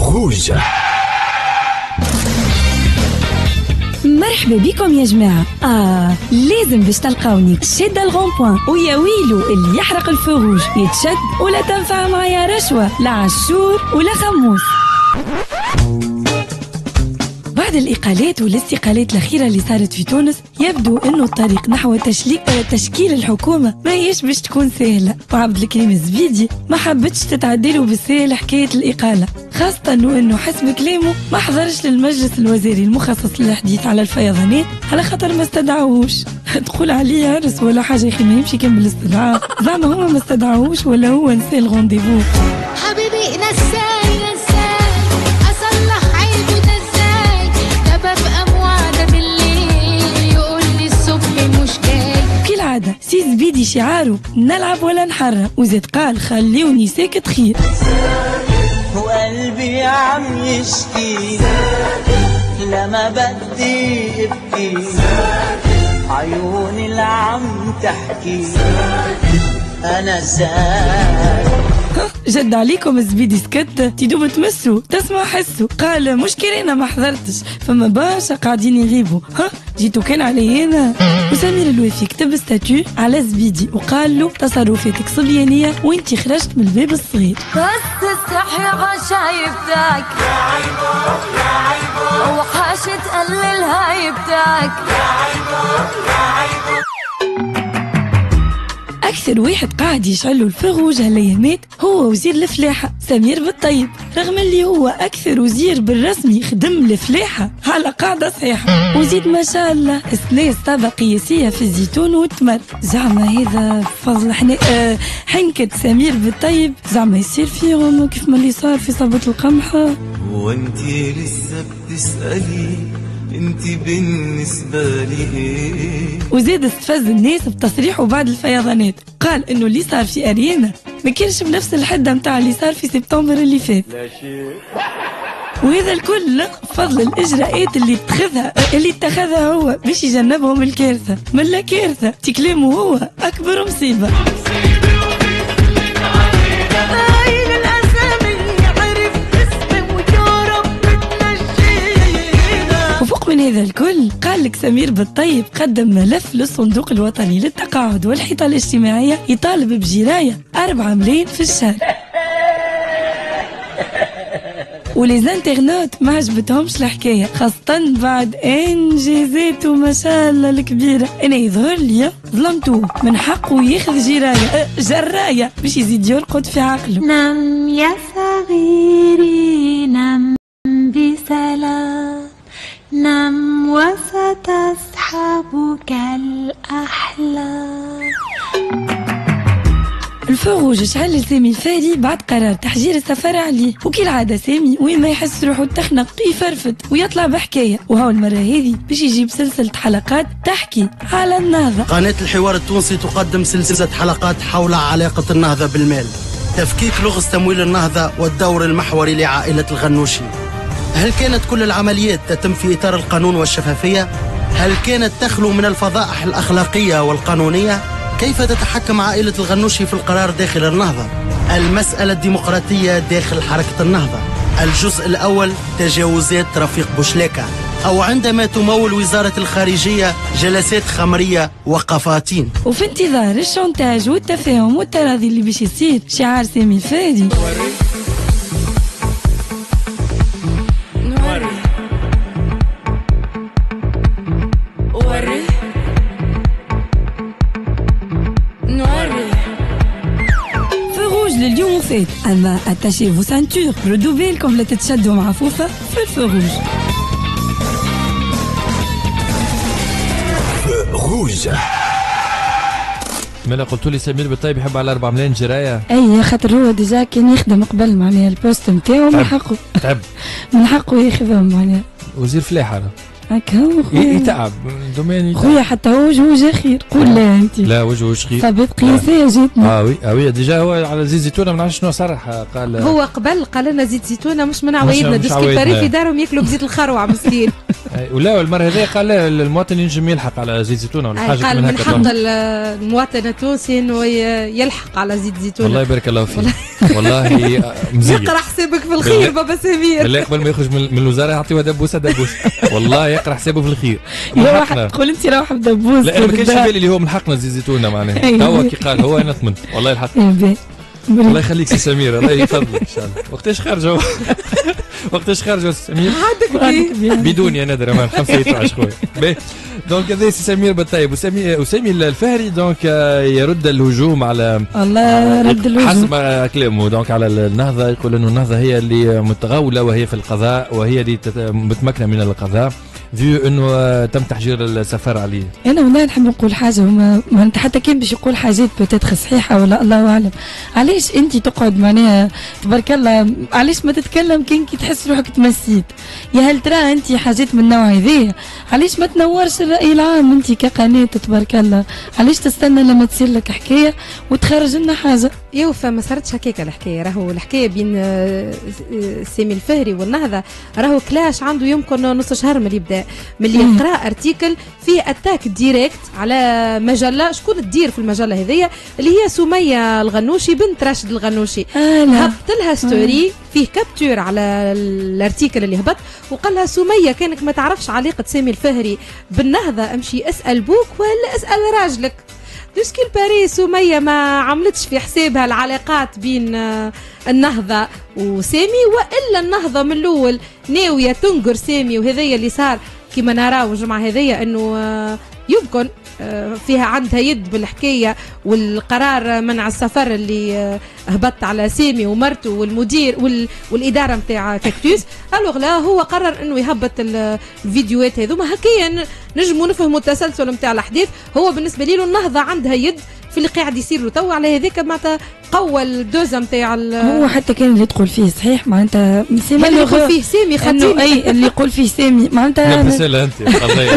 روج مرحبا بكم يا جماعة. آه لازم باش تلقاوني. شادة الغون بوان. ويا ويلو اللي يحرق الفروج يتشد ولا تنفع معايا رشوة. لا عشور ولا خموس. بعد الإقالات والاستقالات الأخيرة اللي صارت في تونس يبدو أنه الطريق نحو تشليك تشكيل الحكومة ما هيش باش تكون سهلة. وعبد الكريم الزبيدي ما حبتش تتعدله بالسهل حكاية الإقالة خاصة أنه حسب كلامه ما حضرش للمجلس الوزاري المخصص للحديث على الفيضانات على خاطر ما استدعوهوش. تقول عليه عرس ولا حاجة يا أخي ما يمشي كان بالاستدعاء. زعما هو ما استدعوهوش ولا هو نسى الغونديفو حبيبي نساي جاي كالعادة سي زبيدي شعاره نلعب ولا نحرم. وزيد قال خليوني ساكت خير. وقلبي عم يشكي. لما بدي ابكي عيوني اللي عم تحكي. أنا ساكت. جد عليكم الزبيدي سكت. تدوب تمسوا تسمع حسوا قال مش كرينا ما حضرتش. فما برشا قاعدين يغيبوا. ها جيتو كان علي أنا. وسمير الوافي كتب ستاتيو على زبيدي وقال له تصرفاتك صبيانية وانت خرجت من الباب الصغير. بس استحي عشايبتك يا عيبك يا عيبك وحاش تقلل هايبتك أكثر واحد قاعد يشعلوا الفروج هالايامات هو وزير الفلاحة سمير بالطيب رغم اللي هو أكثر وزير بالرسمي خدم الفلاحة على قاعدة صحيحة. وزيد ما شاء الله سناس طابه قياسيه في الزيتون والتمر. زعما هذا فضل حنا آه حنكة سمير بالطيب زعما يصير فيهم كيف ما اللي صار في صبة القمح وانتي لسه بتسألي انتي بالنسبة لي إيه وزاد استفز الناس بتصريحه بعد الفيضانات. قال إنه اللي صار في أريانا ما كانش بنفس الحدة متاع اللي صار في سبتمبر اللي فات. وهذا الكل فضل الإجراءات اللي اتخذها اللي اتخذها هو باش يجنبهم الكارثة. من لا كارثة تكلمه هو أكبر مصيبة. تنجينا وفوق من هذا الكل؟ قال لك سمير بالطيب قدم ملف للصندوق الوطني للتقاعد والحيطة الاجتماعية يطالب بجراية 4 ملايين في الشهر. وليزانترنوت ما عجبتهمش الحكاية خاصة بعد انجازاته ما شاء الله الكبيرة. أنا يظهر لي ظلمتوه من حقه ياخذ جراية أه، جراية باش يزيد يرقد في عقله. نم يا صغيري نم بسلام. نم وستصحبك الأحلام الفروج شعل لسامي الفاري بعد قرار تحجير السفر عليه. وكالعادة سامي وين ما يحس روحه تخنق يفرفد ويطلع بحكاية. وهو المرة هذه باش يجيب سلسلة حلقات تحكي على النهضة. قناة الحوار التونسي تقدم سلسلة حلقات حول علاقة النهضة بالمال. تفكيك لغز تمويل النهضة والدور المحوري لعائلة الغنوشي. هل كانت كل العمليات تتم في إطار القانون والشفافية؟ هل كانت تخلو من الفضائح الأخلاقية والقانونية؟ كيف تتحكم عائلة الغنوشي في القرار داخل النهضة؟ المسألة الديمقراطية داخل حركة النهضة الجزء الأول تجاوزات رفيق بوشلاكة أو عندما تمول وزارة الخارجية جلسات خمرية وقفاتين وفي انتظار الشونتاج والتفاهم والتراضي اللي باش يصير شعار سامي الفاري فات اما اتاشي فو سانتور ردوا بالكم لا تتشدوا مع فوفا في الفروج روج مالا قلت لي سمير بالطيب يحب على 4 ملايين جراية. أي خاطر هو ديجا كان يخدم قبل معناها البوست نتاعو من. حقه. تعب. من حقه ياخذهم معناها. وزير فلاحه. هكا هو ي- خويا يتعب دومين. خويا حتى هو وجهه خير. قول لا. أنت. لا وجهه شخير صبيت قياسيه جاتنا آه. وي آه وي. ديجا هو على زيت زيتونه ما نعرفش شنو صرح. قال هو قبل قال لنا زيت زيتونه مش من عوايدنا دوسكي في دارهم ياكلوا بزيت الخروع مسكين. ولا المره هذه قال لا المواطن ينجم يلحق على زيت زيتون ولا أي حاجة قال من حق المواطن التونسي إنه يلحق على زيت زيتون. والله يبارك الله فيك. والله. مزيان. يقرأ حسابك في الخير. بابا سمير. بالله قبل ما يخرج من الوزارة يعطيوه دبوسه دبوسه والله يقرأ حسابه في الخير. حقنا. تقول أنت روح بدبوس لا ما كانش في بالي اللي هو من حقنا زيت زيتونه معناها. أيوة. توا كي قال هو أنا نطمن والله الحق. إيه، الله يخليك سي سمير الله يفضلك إن شاء الله. وقتاش خرجوا وقتاش خرجوا سي سمير؟ بدوني أنا درهم خمسة يتعش خويا باهي. دونك هذا سي سمير بالطيب. وسامي وسامي الفهري دونك آه، يرد الهجوم على والله رد الوجه حسب كلامه. دونك على النهضة يقول أنه النهضة هي اللي متغوله وهي في القضاء وهي اللي متمكنة من القضاء. فيو انه تم تحجير السفر عليه أنا والله نحب نقول حاجة هما ما انت حتى كان باش يقول حاجات بتاتخ صحيحة ولا الله أعلم. علاش أنت تقعد معناها تبارك الله علاش ما تتكلم كان كي تحس روحك تمسيت؟ يا هل ترى أنت حاجات من النوع هذايا علاش ما تنورش الرأي العام أنت كقناة تبارك الله؟ علاش تستنى لما تصير لك حكاية وتخرج لنا حاجة؟ يوفا ما صارتش هكاك الحكاية. راهو الحكاية بين آه، آه، سامي الفهري والنهضة. راهو clash عنده يمكن نص شهر من اللي بدا. من اللي. يقرأ article فيه attaque directe على مجلة. شكون تدير في المجلة هذيا؟ اللي هي سمية الغنوشي بنت راشد الغنوشي. آه هبط لها story فيه capture على ال article اللي هبط وقال لها سمية كأنك ما تعرفش علاقة سامي الفهري بالنهضة أمشي أسأل بوك ولا أسأل راجلك. دوسكي باري سميه ما عملتش في حسابها العلاقات بين آه، النهضة وسامي وإلا النهضة من الأول ناوية تنقر سامي وهذايا اللي صار كما نراو الجمعه هذيا إنه آه، يمكن آه، فيها عندها يد بالحكاية والقرار منع السفر اللي آه، هبط على سامي ومرته والمدير وال... والإدارة نتاع كاكتوس. ألوغ لا هو قرر إنه يهبط ال- الفيديوهات هذوما هكايا نجموا نفهموا التسلسل نتاع الأحداث. هو بالنسبة لي النهضه عندها يد في اللي قاعد يصير له توا على هذاك معناتها قوى la dose نتاع ال- هو حتى كان اللي تقول فيه صحيح معناتها سامي اللي يقول فيه سامي إنه خطيني أي اللي يقول فيه سامي معناتها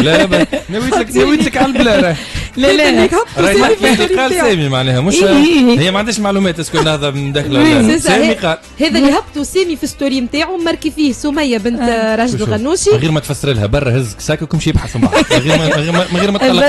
لا لا لا نويت لك نويت لك على البلا راه لا لا راهي تحكي اللي قال سامي معناها مش إيه، إيه. هي ما عندهاش معلومات est-ce que النهضه من داخله إيه. ولا سامي قال هذا اللي هبطوا سامي في story نتاعو marqué فيه سمية بنت آه. راشد الغنوشي من غير ما تفسر لها برا هز ساكك ومشي يبحث من بعد. من غير ما من غير ما- من غير ما تقلق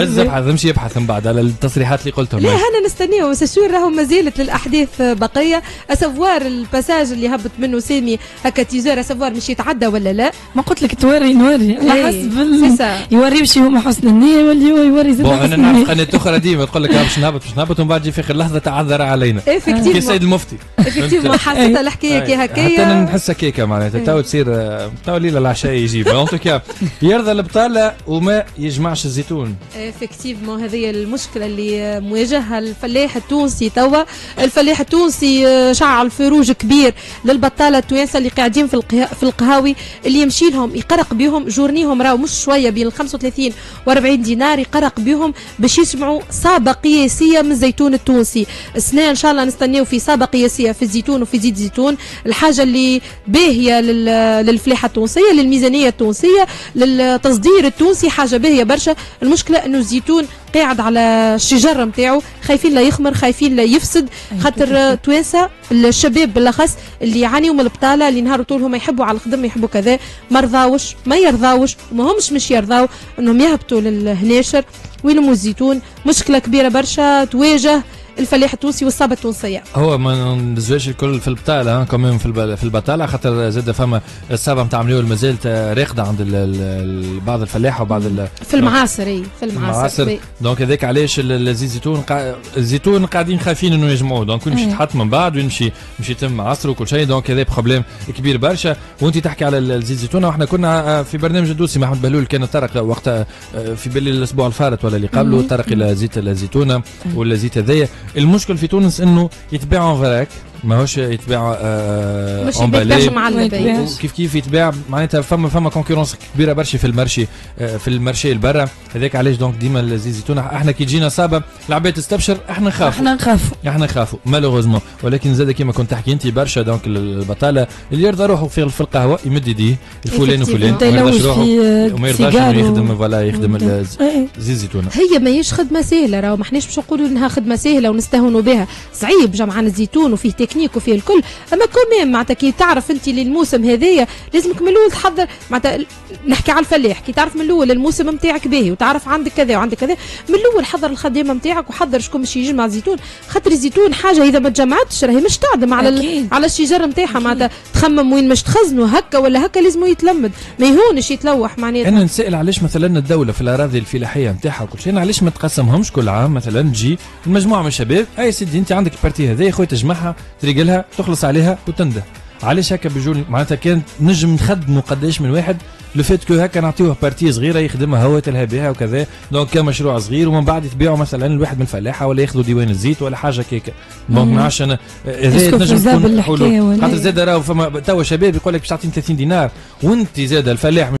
هز ابحث امشي يبحث من بعد على التصريحات اللي قلتهم. لا أنا نستنيه بس شو راهو ما زالت للأحداث بقية. اسافوار الباساج اللي هبط منه سامي هكا تيزور اسافوار مش يتعدى ولا لا. ما قلت لك توري نوري. على إيه، حسب ال- سيسا. يوري باش هما حسن النية واللي هو يوري زاد بون أنا نعرف قناة أخرى ديما تقول لك باش نهبط باش نهبط ومن بعد يجي في اخر لحظه تعذر علينا. كي إفكتيفمون. السيد المفتي. افكتيفمون حسيت الحكاية كي حتى أنا هكايا نحس هكاكا معناتها. تو تصير تو ليلة العشاء يجيب. en tout cas يرضى البطالة وما يجمعش الزيتون. effectivement هذه المشكلة اللي مواجهها الفلاح التونسي. توا الفلاح التونسي آه، شعل فروج كبير للبطالة التوانسة اللي قاعدين في في القهاوي اللي يمشي لهم يقرق بهم journée هم راهو مش شوية بين ال 35 و 40 دينار يقرق بهم باش يجمعوا صابه قياسيه من الزيتون التونسي. السنة إن شاء الله نستناو في صابه قياسيه في الزيتون وفي زيت زيتون الحاجة اللي باهية لل- للفلاحة التونسية للميزانية التونسية للتصدير التونسي حاجة باهية برشا. المشكلة إنه الزيتون قاعد على الشجر نتاعو خايفين لا يخمر خايفين لا يفسد خاطر آه، توانسة الشباب بالأخص اللي يعانيوا من البطالة اللي نهار طول هما يحبوا على الخدمه يحبوا كذا ما رضاوش ما يرضاوش وما همش مش يرضاو إنهم يهبطوا للهناشر ويلموا الزيتون. مشكلة كبيرة برشا تواجه الفلاح التونسي والصابة التونسية. هو ما ندزوش الكل في البطاله كمان في الب- في البطاله خاطر زاد فما الصابة نتاع عمناول مازالت راقده عند بعض الفلاحه وبعض في المعاصر إي في المعاصر. donc هذاك علاش ال- ال- الزيت زيتون قا... الزيتون قاعدين خايفين إنه يجمعوه donc يمشي. يتحط من بعد ويمشي يمشي يتم عصره وكل شيء. donc هذا problème كبير برشا. وأنت تحكي على ال- الزيت زيتون وإحنا كنا آه، في برنامج ال dossier محمد بهلول كان طرق وقتها آه، في بالي الأسبوع الفارط ولا اللي قبله. طرق إلى زيت الزيتونة ولا زيت هذايا. المشكل في تونس إنه يتباعوا vrac. ماهوش يتباعوا آه مش معلبه ويتباع. وكيف كيف يتباع؟ معناتها فما فما concurrence كبيرة برشا في ال marché آه، في ال marché البرا هذاك علاش donc ديما الزيت زيتون إحنا كي تجينا صابه العباد تستبشر إحنا نخافوا. إحنا نخافوا. إحنا نخافوا malheureusement ولكن زاد كيما كنت تحكي أنت برشا donc البطالة اللي يرضى روحه في القهوة يمد يديه الفلان وفلان وما يرضاش روحه وما يرضاش يخدم voilà يخدم وانت- الز- إيه. زيت هي ماهيش خدمة سهلة راهو ما إحناش باش نقولوا إنها خدمة سهلة ونستهونوا بها. صعيب جمعان الزيتون وفيه تكنيك وفيه الكل. أما quand même معناتها كي تعرف أنت للموسم هذايا لازمك من الأول تحضر. معناتها نحكي على الفلاح. كي تعرف من الأول الموسم نتاعك باهي وتعرف عندك كذا وعندك كذا من الأول حضر الخدامه نتاعك وحضر شكون باش يجي مع الزيتون خاطر الزيتون حاجة إذا ما تجمعتش راهي مش تعدم على ال... على الشجرة نتاعها معناتها تخمم وين مش تخزنوا هكا ولا هكا لازم يتلمد. ما يهونش يتلوح معناتها. أنا نسأل علاش مثلا الدولة في الأراضي الفلاحية نتاعها وكل شيء أنا علاش ما تقسمهمش كل عام؟ مثلا تجي مجموعه من الشباب أي سيدي أنت عندك ال partie هذه يا خويا تجمعها تريقلها تخلص عليها وتنده علاش هكا بجول معناتها كان نجم نخدموا قداش من واحد. le fait que هكا نعطيوه partie صغيرة يخدمها هو تلها بها وكذا. donc كمشروع صغير ومن بعد يتبيعوا مثلا الواحد من الفلاحة ولا ياخذوا ديوان الزيت ولا حاجة كيكا donc ما نعرفش أنا هذا est-ce que تنجم تكون حلول. خاطر إيه؟ زاد راهو فما توا شباب يقول لك باش تعطيني 30 دينار وانت زاد الفلاح